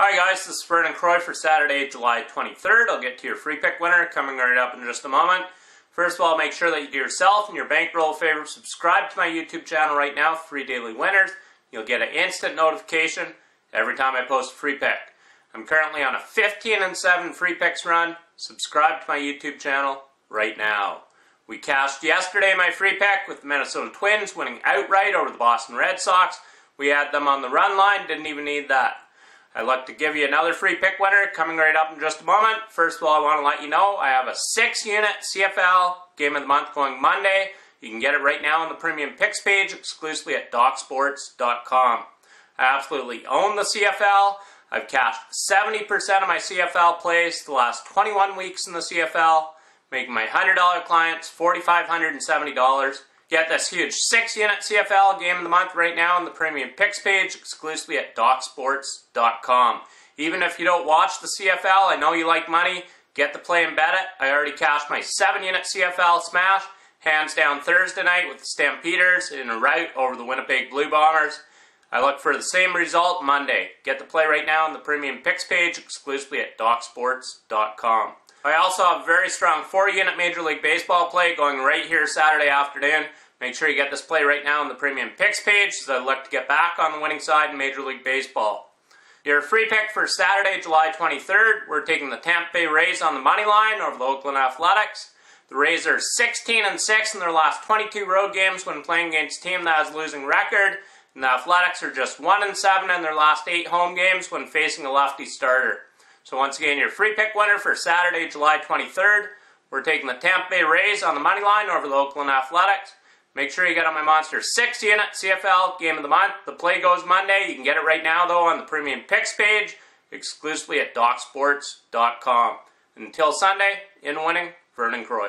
Hi guys, this is Vernon Croy for Saturday, July 23rd. I'll get to your free pick winner coming right up in just a moment. First of all, make sure that you do yourself and your bankroll a favor. Subscribe to my YouTube channel right now, free daily winners. You'll get an instant notification every time I post a free pick. I'm currently on a 15 and 7 free picks run. Subscribe to my YouTube channel right now. We cashed yesterday my free pick with the Minnesota Twins winning outright over the Boston Red Sox. We had them on the run line, didn't even need that. I'd like to give you another free pick winner coming right up in just a moment. First of all, I want to let you know I have a six unit CFL game of the month going Monday. You can get it right now on the premium picks page exclusively at DocSports.com. I absolutely own the CFL. I've cashed 70% of my CFL plays the last 21 weeks in the CFL, making my $100 clients $4,570. Get this huge six unit CFL game of the month right now on the premium picks page exclusively at DocSports.com. Even if you don't watch the CFL, I know you like money, get the play and bet it. I already cashed my seven unit CFL smash, hands down Thursday night with the Stampeders in a rout over the Winnipeg Blue Bombers. I look for the same result Monday. Get the play right now on the premium picks page exclusively at DocSports.com. I also have a very strong 4 unit Major League Baseball play going right here Saturday afternoon. Make sure you get this play right now on the premium picks page so I'd like to get back on the winning side in Major League Baseball. Your free pick for Saturday, July 23rd, we're taking the Tampa Bay Rays on the money line over the Oakland Athletics. The Rays are 16 and 6 in their last 22 road games when playing against a team that has a losing record, and the Athletics are just 1 and 7 in their last 8 home games when facing a lefty starter. So once again, your free pick winner for Saturday, July 23rd. We're taking the Tampa Bay Rays on the money line over the Oakland Athletics. Make sure you get on my Monster 6 unit CFL game of the month. The play goes Monday. You can get it right now, though, on the premium picks page, exclusively at DocSports.com. Until Sunday, in winning, Vernon Croy.